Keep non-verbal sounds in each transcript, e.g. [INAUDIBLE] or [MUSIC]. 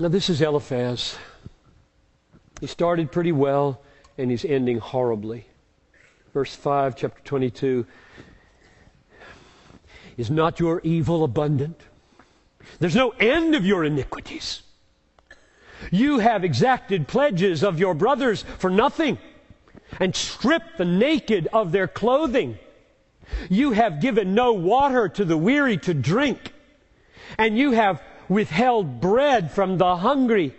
Now, this is Eliphaz. He started pretty well, and he's ending horribly. Verse 5, chapter 22. Is not your evil abundant? There's no end of your iniquities. You have exacted pledges of your brothers for nothing and stripped the naked of their clothing. You have given no water to the weary to drink, and you have withheld bread from the hungry.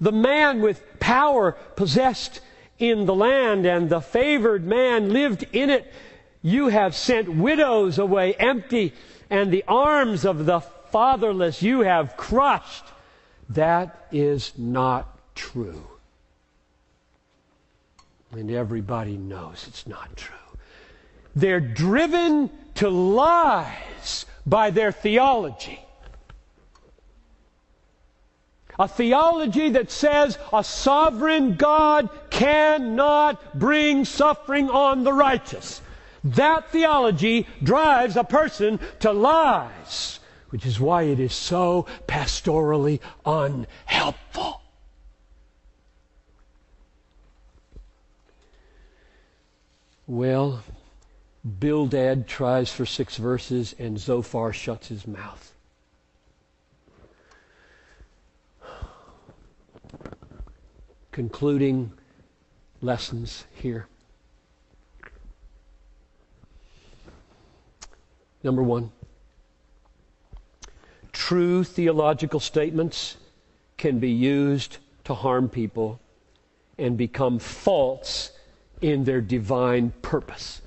The man with power possessed in the land, and the favored man lived in it. You have sent widows away empty, and the arms of the fatherless you have crushed. That is not true. And everybody knows it's not true. They're driven to lies by their theology. A theology that says a sovereign God cannot bring suffering on the righteous. That theology drives a person to lies, which is why it is so pastorally unhelpful. Well, Bildad tries for six verses, and Zophar shuts his mouth. Concluding lessons here. Number one, true theological statements can be used to harm people and become false in their divine purpose.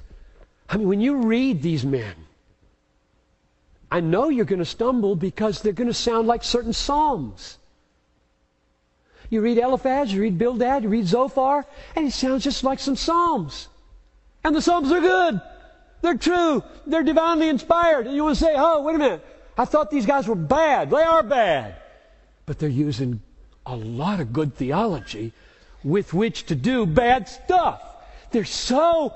I mean, when you read these men, I know you're going to stumble because they're going to sound like certain Psalms. You read Eliphaz, you read Bildad, you read Zophar, and it sounds just like some Psalms. And the Psalms are good. They're true. They're divinely inspired. And you want to say, oh, wait a minute. I thought these guys were bad. They are bad. But they're using a lot of good theology with which to do bad stuff. They're so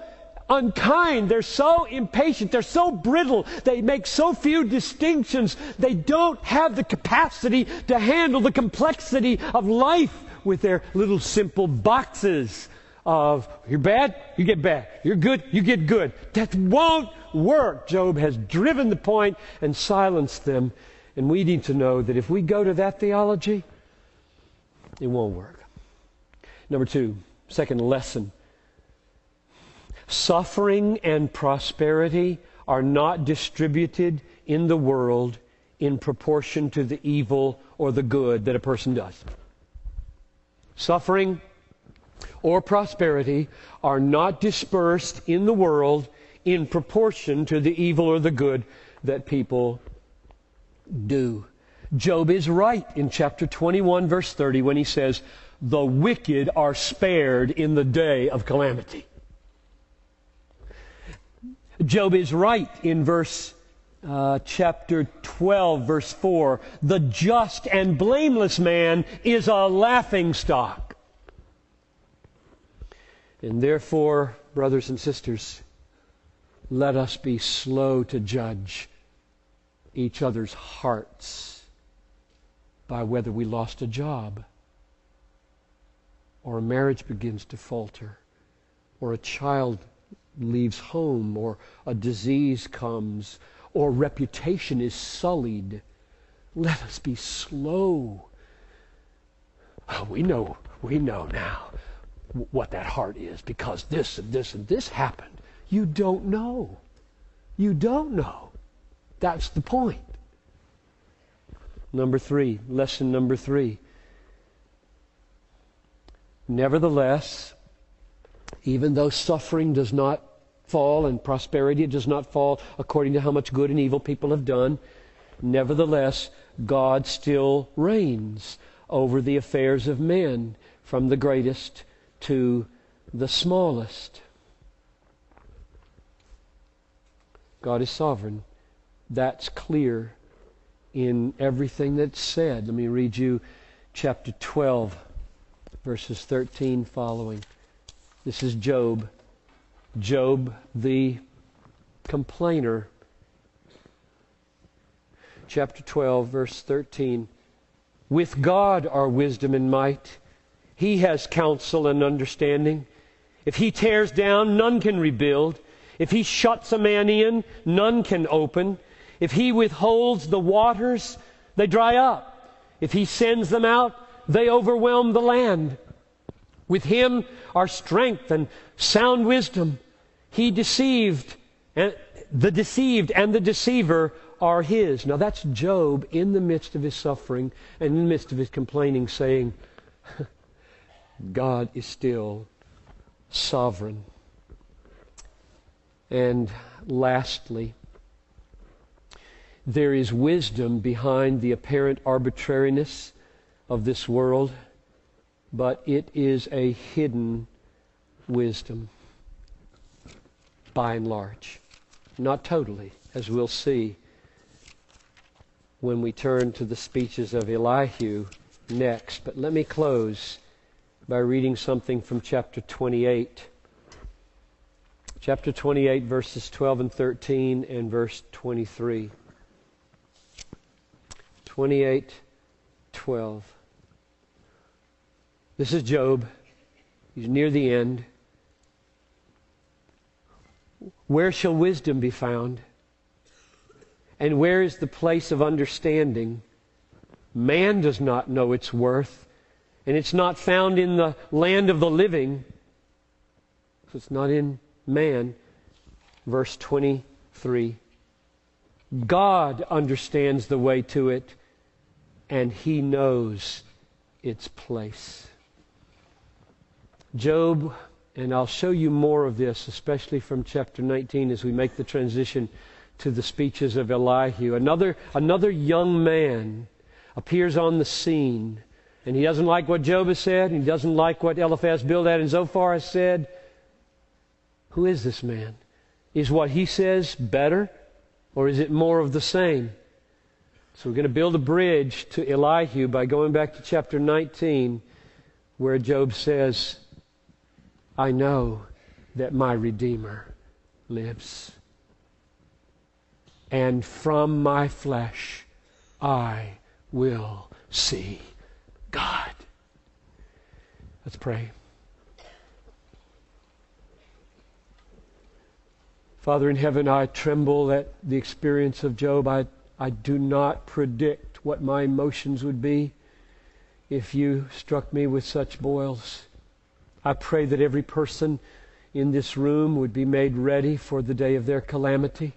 unkind. They're so impatient. They're so brittle. They make so few distinctions. They don't have the capacity to handle the complexity of life with their little simple boxes of you're bad, you get bad. You're good, you get good. That won't work. Job has driven the point and silenced them. And we need to know that if we go to that theology, it won't work. Number two, second lesson Suffering and prosperity are not distributed in the world in proportion to the evil or the good that a person does. Suffering or prosperity are not dispersed in the world in proportion to the evil or the good that people do. Job is right in chapter 21, verse 30, when he says, The wicked are spared in the day of calamity. Job is right in verse uh, chapter 12, verse 4. The just and blameless man is a laughing stock. And therefore, brothers and sisters, let us be slow to judge each other's hearts by whether we lost a job, or a marriage begins to falter, or a child leaves home, or a disease comes, or reputation is sullied. Let us be slow. Oh, we know, we know now what that heart is because this and this and this happened. You don't know. You don't know. That's the point. Number three, lesson number three. Nevertheless, even though suffering does not fall and prosperity does not fall according to how much good and evil people have done, nevertheless, God still reigns over the affairs of men, from the greatest to the smallest. God is sovereign. That's clear in everything that's said. Let me read you chapter 12, verses 13 following. This is Job. Job the complainer. Chapter 12, verse 13. With God are wisdom and might. He has counsel and understanding. If he tears down, none can rebuild. If he shuts a man in, none can open. If he withholds the waters, they dry up. If he sends them out, they overwhelm the land. With him are strength and sound wisdom. He deceived, and the deceived and the deceiver are his. Now that's Job in the midst of his suffering and in the midst of his complaining, saying, [LAUGHS] God is still sovereign. And lastly, there is wisdom behind the apparent arbitrariness of this world, but it is a hidden wisdom by and large. Not totally, as we'll see when we turn to the speeches of Elihu next. But let me close by reading something from chapter 28. Chapter 28, verses 12 and 13, and verse 23. 28, 12. This is Job. He's near the end. Where shall wisdom be found? And where is the place of understanding? Man does not know its worth, and it's not found in the land of the living. So it's not in man. Verse 23 God understands the way to it, and he knows its place. Job, and I'll show you more of this, especially from chapter 19 as we make the transition to the speeches of Elihu. Another, another young man appears on the scene, and he doesn't like what Job has said, and he doesn't like what Eliphaz, Bildad, and Zophar has said. Who is this man? Is what he says better, or is it more of the same? So we're going to build a bridge to Elihu by going back to chapter 19, where Job says, I know that my Redeemer lives and from my flesh I will see God. Let's pray. Father in heaven, I tremble at the experience of Job. I, I do not predict what my emotions would be if you struck me with such boils. I pray that every person in this room would be made ready for the day of their calamity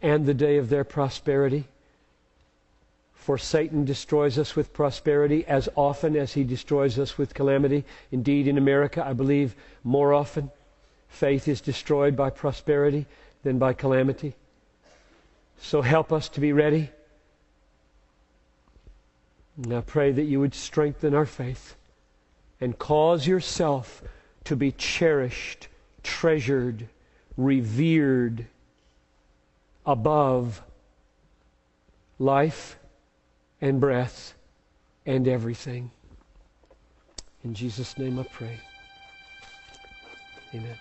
and the day of their prosperity. For Satan destroys us with prosperity as often as he destroys us with calamity. Indeed, in America, I believe more often faith is destroyed by prosperity than by calamity. So help us to be ready. And I pray that you would strengthen our faith and cause yourself to be cherished, treasured, revered above life and breath and everything. In Jesus' name I pray. Amen.